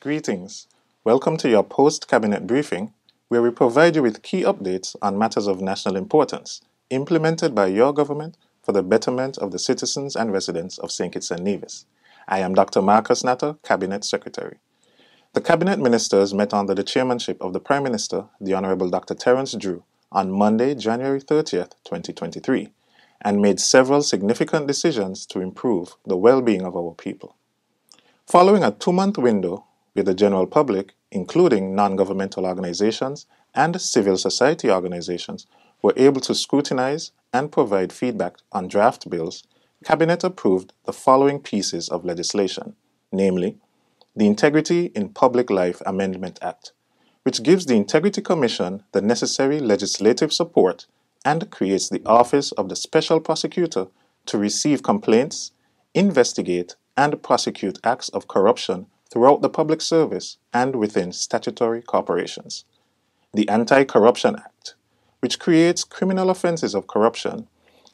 Greetings. Welcome to your post cabinet briefing, where we provide you with key updates on matters of national importance implemented by your government for the betterment of the citizens and residents of St. Kitts and Nevis. I am Dr. Marcus Natta, Cabinet Secretary. The Cabinet Ministers met under the chairmanship of the Prime Minister, the Honorable Dr. Terrance Drew, on Monday, January 30th, 2023, and made several significant decisions to improve the well being of our people. Following a two month window where the general public, including non governmental organizations and civil society organizations, were able to scrutinize and provide feedback on draft bills, Cabinet approved the following pieces of legislation, namely, the Integrity in Public Life Amendment Act, which gives the Integrity Commission the necessary legislative support and creates the Office of the Special Prosecutor to receive complaints, investigate, and prosecute acts of corruption throughout the public service and within statutory corporations. The Anti Corruption Act, which creates criminal offenses of corruption,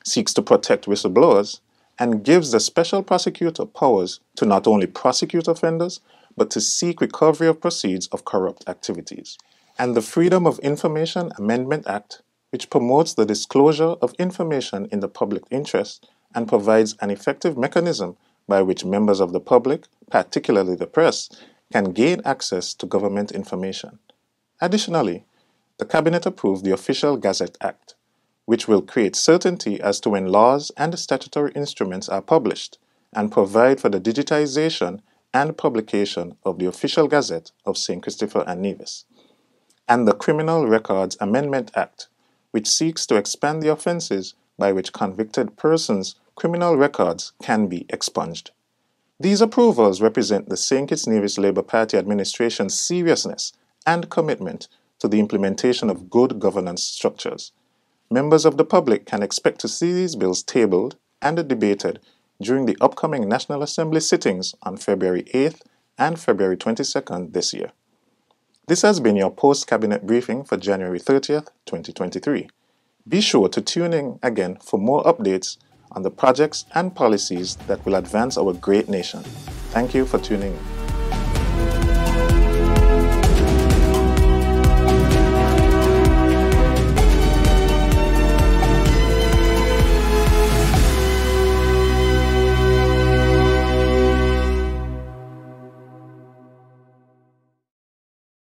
seeks to protect whistleblowers, and gives the special prosecutor powers to not only prosecute offenders, but to seek recovery of proceeds of corrupt activities. And the Freedom of Information Amendment Act, which promotes the disclosure of information in the public interest and provides an effective mechanism by which members of the public, particularly the press, can gain access to government information. Additionally, the Cabinet approved the Official Gazette Act, which will create certainty as to when laws and statutory instruments are published and provide for the digitization and publication of the Official Gazette of St. Christopher and Nevis, and the Criminal Records Amendment Act, which seeks to expand the offenses by which convicted persons criminal records can be expunged. These approvals represent the St. Kitts Nevis Labour Party administration's seriousness and commitment to the implementation of good governance structures. Members of the public can expect to see these bills tabled and debated during the upcoming National Assembly sittings on February 8th and February 22nd this year. This has been your post cabinet briefing for January 30th, 2023. Be sure to tune in again for more updates on the projects and policies that will advance our great nation. Thank you for tuning in.